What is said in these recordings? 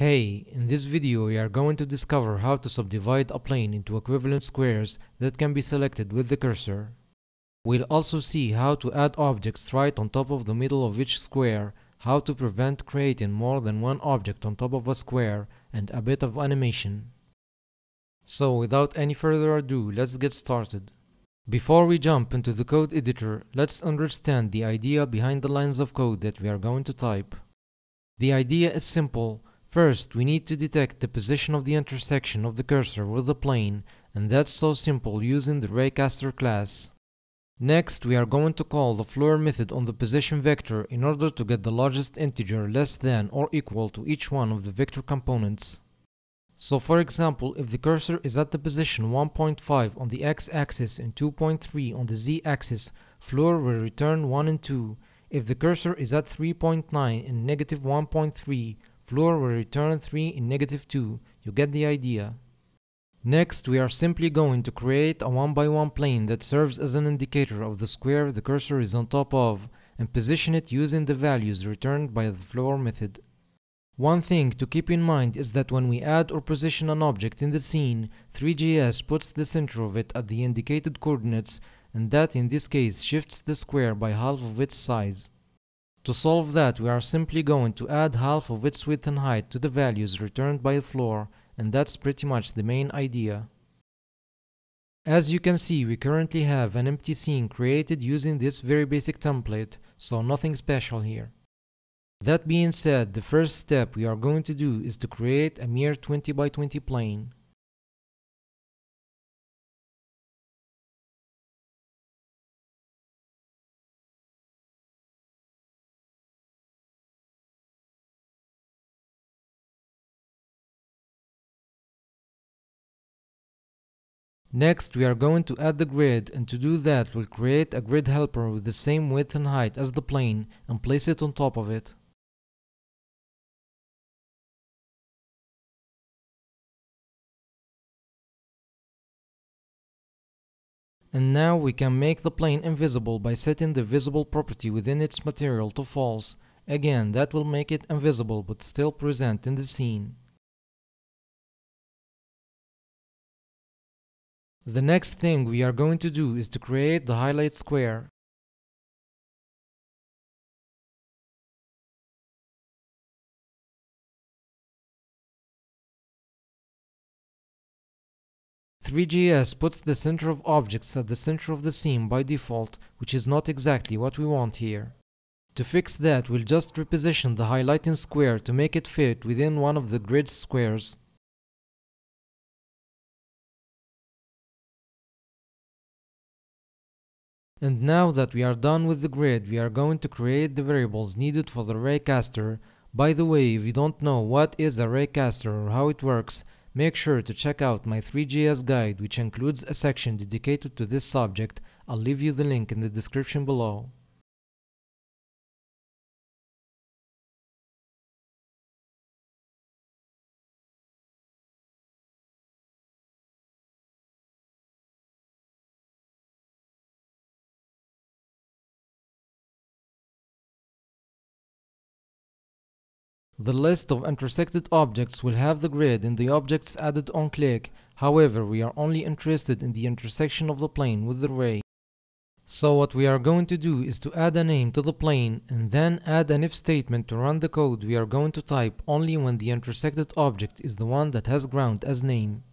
Hey, in this video we are going to discover how to subdivide a plane into equivalent squares that can be selected with the cursor. We'll also see how to add objects right on top of the middle of each square, how to prevent creating more than one object on top of a square, and a bit of animation. So without any further ado, let's get started. Before we jump into the code editor, let's understand the idea behind the lines of code that we are going to type. The idea is simple. First, we need to detect the position of the intersection of the cursor with the plane, and that's so simple using the raycaster class. Next, we are going to call the floor method on the position vector in order to get the largest integer less than or equal to each one of the vector components. So for example, if the cursor is at the position 1.5 on the x-axis and 2.3 on the z-axis, floor will return 1 and 2. If the cursor is at 3.9 and negative 1.3, floor will return 3 in negative 2. You get the idea. Next, we are simply going to create a one by one plane that serves as an indicator of the square the cursor is on top of and position it using the values returned by the floor method. One thing to keep in mind is that when we add or position an object in the scene, Three.js puts the center of it at the indicated coordinates and that in this case shifts the square by half of its size. To solve that, we are simply going to add half of its width and height to the values returned by the floor, and that's pretty much the main idea. As you can see, we currently have an empty scene created using this very basic template, so nothing special here. That being said, the first step we are going to do is to create a mere 20 by 20 plane. Next, we are going to add the grid and to do that we'll create a grid helper with the same width and height as the plane and place it on top of it. And now we can make the plane invisible by setting the visible property within its material to false. Again, that will make it invisible but still present in the scene. The next thing we are going to do is to create the highlight square. Three.js puts the center of objects at the center of the scene by default, which is not exactly what we want here. To fix that, we'll just reposition the highlighting square to make it fit within one of the grid squares. And now that we are done with the grid, we are going to create the variables needed for the raycaster. By the way, if you don't know what is a raycaster or how it works, make sure to check out my Three.js guide which includes a section dedicated to this subject. I'll leave you the link in the description below. The list of intersected objects will have the grid in the objects added on click, however we are only interested in the intersection of the plane with the ray. So what we are going to do is to add a name to the plane and then add an if statement to run the code we are going to type only when the intersected object is the one that has ground as name.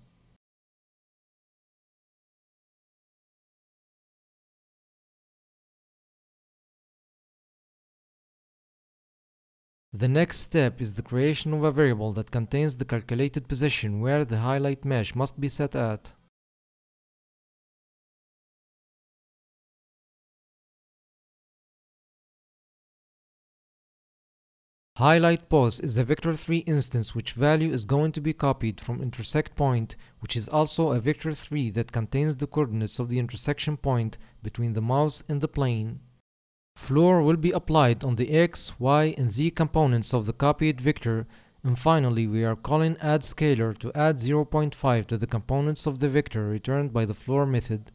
The next step is the creation of a variable that contains the calculated position where the highlight mesh must be set at. Highlight pos is a vector3 instance which value is going to be copied from intersect point which is also a vector3 that contains the coordinates of the intersection point between the mouse and the plane. Floor will be applied on the x, y, and z components of the copied vector and finally we are calling add scalar to add 0.5 to the components of the vector returned by the floor method.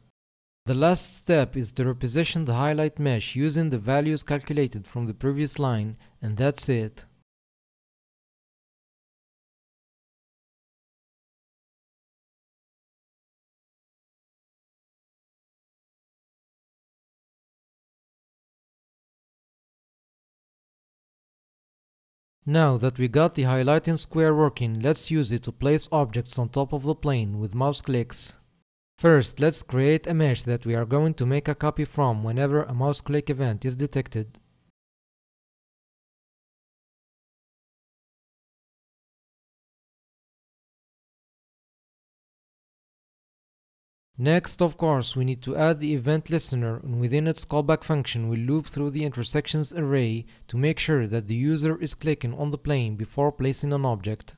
The last step is to reposition the highlight mesh using the values calculated from the previous line and that's it. Now that we got the highlighting square working, let's use it to place objects on top of the plane with mouse clicks. First, let's create a mesh that we are going to make a copy from whenever a mouse click event is detected. Next, of course, we need to add the event listener and within its callback function we'll loop through the intersections array to make sure that the user is clicking on the plane before placing an object.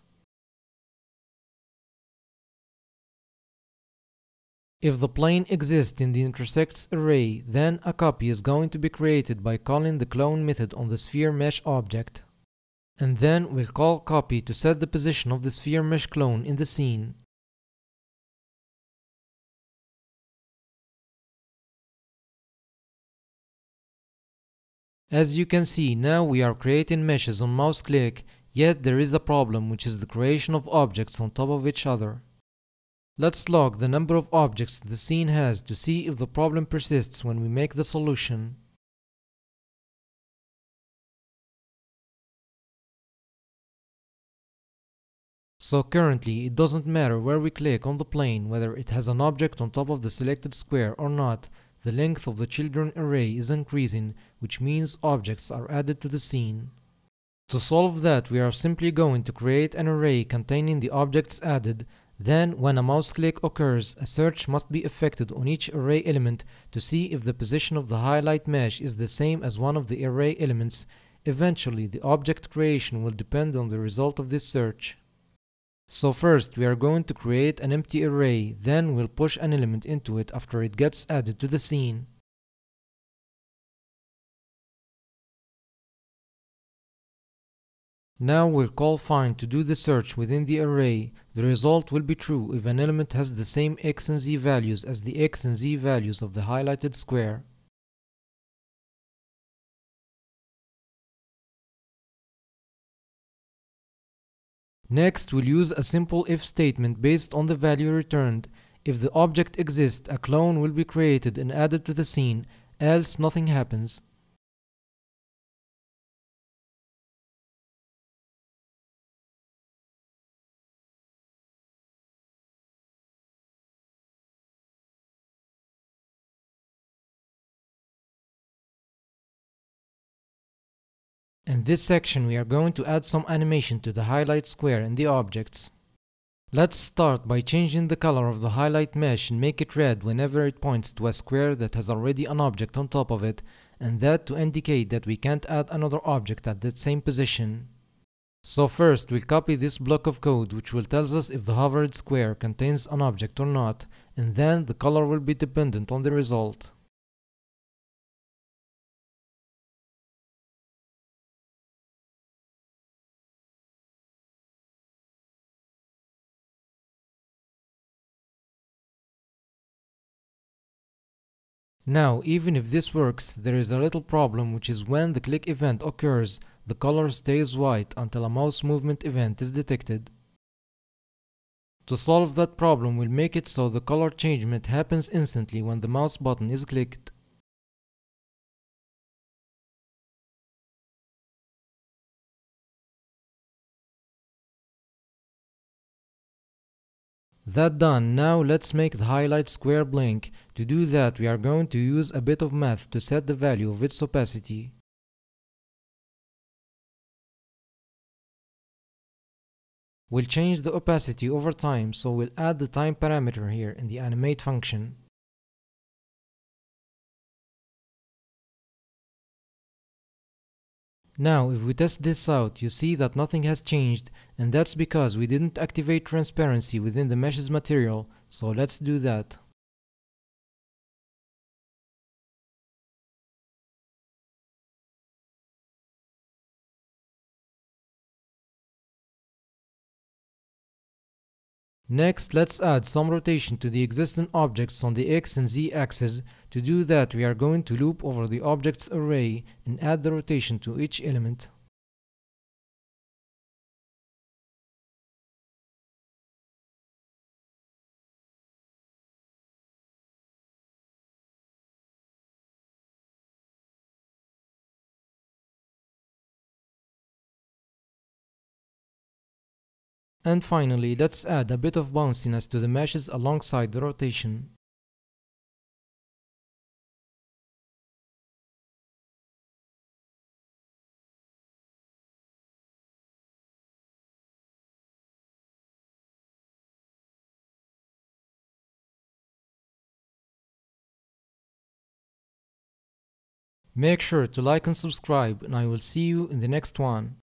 If the plane exists in the intersects array, then a copy is going to be created by calling the clone method on the sphere mesh object. And then we'll call copy to set the position of the sphere mesh clone in the scene. As you can see, now we are creating meshes on mouse click, yet there is a problem which is the creation of objects on top of each other. Let's log the number of objects the scene has to see if the problem persists when we make the solution. So currently it doesn't matter where we click on the plane whether it has an object on top of the selected square or not, the length of the children array is increasing, which means objects are added to the scene. To solve that, we are simply going to create an array containing the objects added, then when a mouse click occurs, a search must be effected on each array element to see if the position of the highlight mesh is the same as one of the array elements. Eventually, the object creation will depend on the result of this search. So first we are going to create an empty array, then we'll push an element into it after it gets added to the scene. Now we'll call find to do the search within the array. The result will be true if an element has the same x and z values as the x and z values of the highlighted square. Next, we'll use a simple if statement based on the value returned. If the object exists, a clone will be created and added to the scene, else nothing happens. In this section we are going to add some animation to the highlight square in the objects. Let's start by changing the color of the highlight mesh and make it red whenever it points to a square that has already an object on top of it and that to indicate that we can't add another object at that same position. So first we'll copy this block of code which will tell us if the hovered square contains an object or not and then the color will be dependent on the result. Now, even if this works, there is a little problem which is when the click event occurs, the color stays white until a mouse movement event is detected. To solve that problem, we'll make it so the color changement happens instantly when the mouse button is clicked. That done, now let's make the highlight square blink. To do that we are going to use a bit of math to set the value of its opacity. We'll change the opacity over time so we'll add the time parameter here in the animate function. Now, if we test this out, you see that nothing has changed, and that's because we didn't activate transparency within the mesh's material, so let's do that. Next, let's add some rotation to the existing objects on the x and z axis. To do that, we are going to loop over the objects array and add the rotation to each element. And finally, let's add a bit of bounciness to the meshes alongside the rotation. Make sure to like and subscribe and I will see you in the next one.